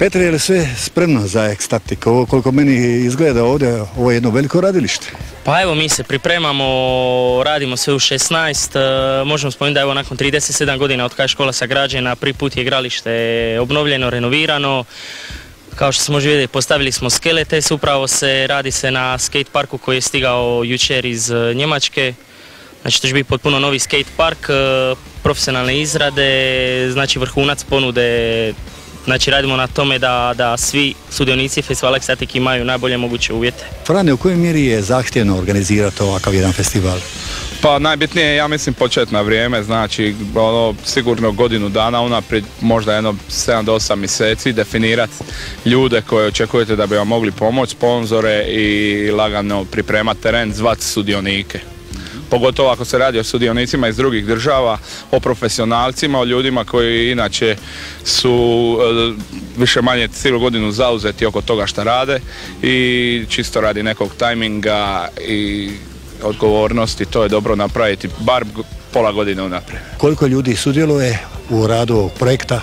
Petre, je li sve spremno za ekstatik? Ovo koliko meni izgleda ovdje, ovo je jedno veliko radilište. Pa evo mi se pripremamo, radimo sve u 16, e, možemo spomenuti da evo nakon 37 godina od kada je škola sagrađena, prvi put je igralište obnovljeno, renovirano. Kao što se može vidjeti, postavili smo skelete, upravo se radi se na skate parku koji je stigao jučer iz e, Njemačke. Znači to će biti potpuno novi skate park, e, profesionalne izrade, znači vrhunac ponude Znači radimo na tome da, da svi sudionici festivala Ekstatik imaju najbolje moguće uvjete. Frane, u kojoj mjeri je zahtjevno organizirati ovakav jedan festival? Pa najbitnije je, ja mislim, počet na vrijeme, znači ono, sigurno godinu dana unaprijed, možda jedno 7 do 8 mjeseci, definirati ljude koje očekujete da bi vam mogli pomoći, sponzore i lagano pripremati teren, zvati sudionike pogotovo ako se radi o sudionicima iz drugih država, o profesionalcima, o ljudima koji inače su e, više manje cijelu godinu zauzeti oko toga što rade i čisto radi nekog tajminga i odgovornosti, to je dobro napraviti bar pola godine unaprijed. Koliko ljudi sudjeluje u radu ovog projekta?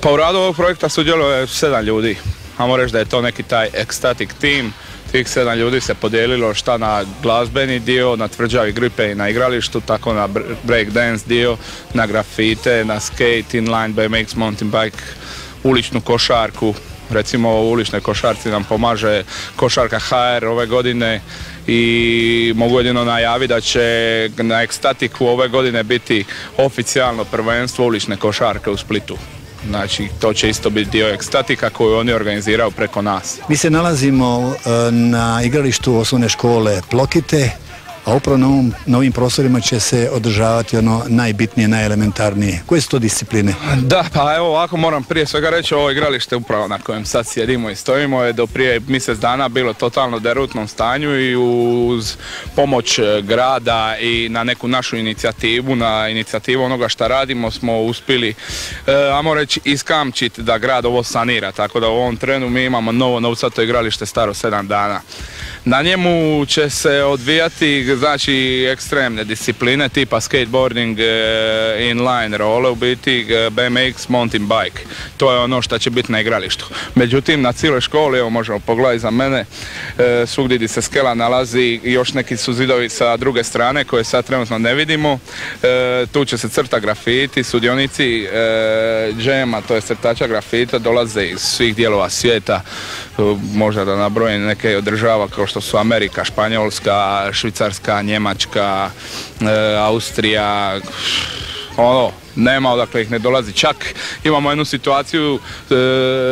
Pa u radu ovog projekta sudjeluje sedam ljudi. Amo reći da je to neki taj ecstatic team tih sedam ljudi se podijelilo šta na glazbeni dio, na tvrđavi gripe i na igralištu, tako na break dance dio, na grafite, na skate, inline, BMX, mountain bike, uličnu košarku, recimo u uličnoj košarci nam pomaže košarka HR ove godine i mogu jedino najaviti da će na ekstatiku ove godine biti oficijalno prvenstvo ulične košarke u Splitu. Znači, to će isto biti dio ekstatika koju oni organiziraju preko nas. Mi se nalazimo e, na igralištu osnovne škole Plokite, a upravo na, ovim prostorima će se održavati ono najbitnije, najelementarnije. Koje su to discipline? Da, pa evo ovako moram prije svega reći ovo igralište upravo na kojem sad sjedimo i stojimo je do prije mjesec dana bilo totalno derutnom stanju i uz pomoć grada i na neku našu inicijativu, na inicijativu onoga što radimo smo uspjeli, e, reći, iskamčiti da grad ovo sanira, tako da u ovom trenu mi imamo novo novcato igralište staro sedam dana. Na njemu će se odvijati znači ekstremne discipline tipa skateboarding, eh, inline role, u biti eh, BMX, mountain bike. To je ono što će biti na igralištu. Međutim, na cijeloj školi, evo možemo pogledati za mene, eh, svugdje gdje se skela nalazi još neki su zidovi sa druge strane koje sad trenutno ne vidimo. Tu će se crta grafiti, sudionici džema, to je crtača grafita, dolaze iz svih dijelova svijeta, možda da nabrojim neke od država kao što su Amerika, Španjolska, Švicarska, Njemačka, e, Austrija, ono, nema odakle ih ne dolazi. Čak imamo jednu situaciju e,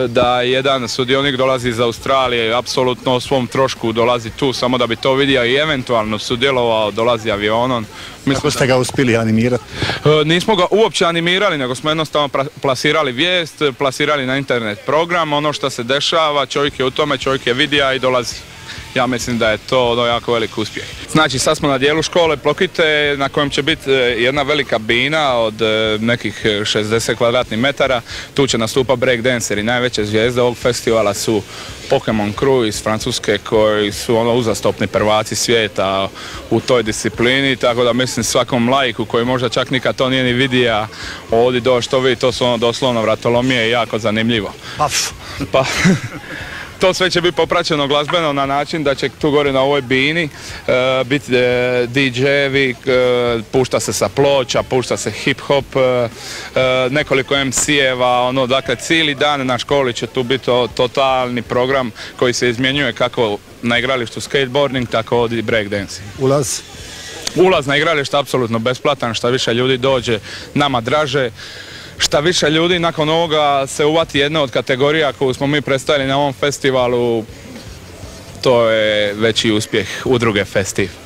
da jedan sudionik dolazi iz Australije apsolutno o svom trošku dolazi tu samo da bi to vidio i eventualno sudjelovao, dolazi avionom. Mislim Kako ste ga uspjeli animirati? E, nismo ga uopće animirali, nego smo jednostavno plasirali vijest, plasirali na internet program, ono što se dešava, čovjek je u tome, čovjek je vidija i dolazi ja mislim da je to ono jako velik uspjeh. Znači sad smo na dijelu škole Plokite na kojem će biti e, jedna velika bina od e, nekih 60 kvadratnih metara. Tu će nastupa breakdanceri. Najveće zvijezde ovog festivala su Pokemon Crew iz Francuske koji su ono uzastopni prvaci svijeta u toj disciplini, tako da mislim svakom lajku koji možda čak nikad to nije ni vidija ovdje doći to vidi, to su ono doslovno vratolomije i jako zanimljivo. Pa, to sve će biti popraćeno glazbeno na način da će tu gore na ovoj bini e, biti uh, DJ-evi, e, pušta se sa ploča, pušta se hip-hop, nekoliko MC-eva, ono, dakle cijeli dan na školi će tu biti totalni program koji se izmjenjuje kako na igralištu skateboarding, tako ovdje i breakdancing. Ulaz? Ulaz na igralište apsolutno besplatan, šta više ljudi dođe, nama draže šta više ljudi nakon ovoga se uvati jedna od kategorija koju smo mi predstavili na ovom festivalu, to je veći uspjeh udruge Festiv.